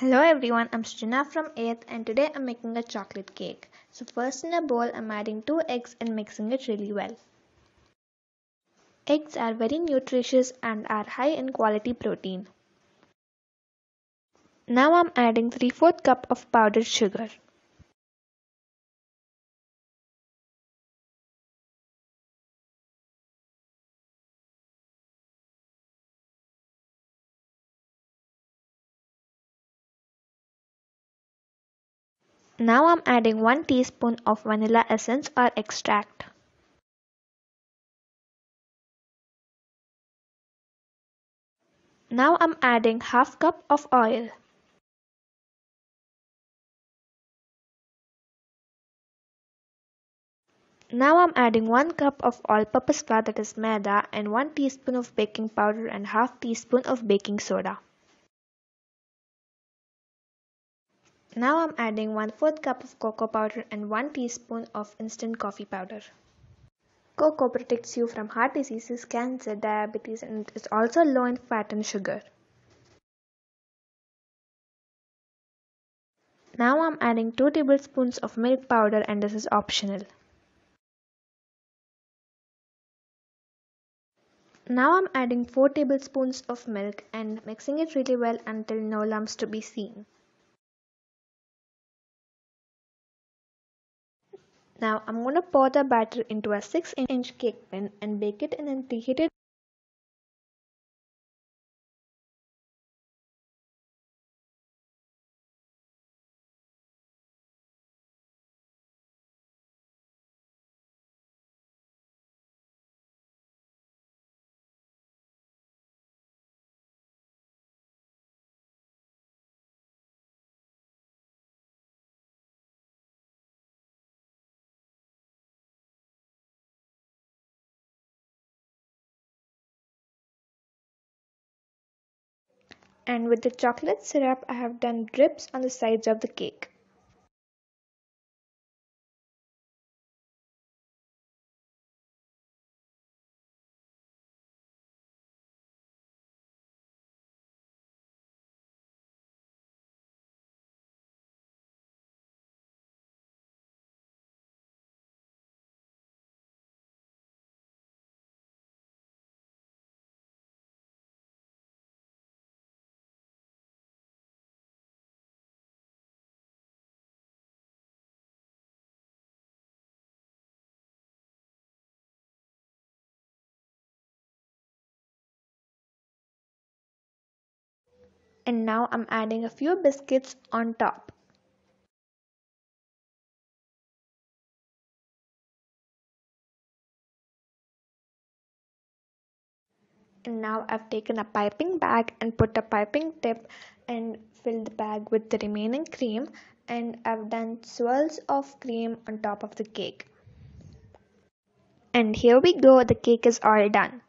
Hello everyone, I'm Srujana from 8th and today I'm making a chocolate cake. So first in a bowl I'm adding 2 eggs and mixing it really well. Eggs are very nutritious and are high in quality protein. Now I'm adding 3 4 cup of powdered sugar. Now I'm adding 1 teaspoon of vanilla essence or extract. Now I'm adding half cup of oil. Now I'm adding 1 cup of all-purpose flour that is maida and 1 teaspoon of baking powder and half teaspoon of baking soda. Now I'm adding 1 4th cup of cocoa powder and 1 teaspoon of instant coffee powder. Cocoa protects you from heart diseases, cancer, diabetes and is also low in fat and sugar. Now I'm adding 2 tablespoons of milk powder and this is optional. Now I'm adding 4 tablespoons of milk and mixing it really well until no lumps to be seen. Now I'm going to pour the batter into a 6 inch cake pan and bake it in a preheated and with the chocolate syrup I have done drips on the sides of the cake. And now I'm adding a few biscuits on top. And now I've taken a piping bag and put a piping tip and filled the bag with the remaining cream and I've done swirls of cream on top of the cake. And here we go, the cake is all done.